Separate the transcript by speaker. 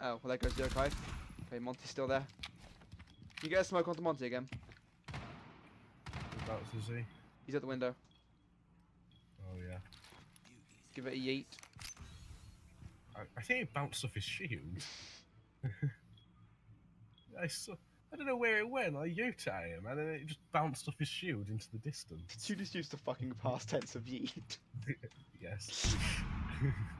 Speaker 1: Oh, well, that goes the okay. Okay, Monty's still there. You get a smoke onto Monty again.
Speaker 2: Whereabouts is he?
Speaker 1: He's at the window.
Speaker 2: Oh yeah.
Speaker 1: Give it a yeet.
Speaker 2: I, I think it bounced off his shield. I saw. I don't know where it went. I yote at him, and then it just bounced off his shield into the distance.
Speaker 1: Did You just use the fucking past tense of yeet.
Speaker 2: Yes.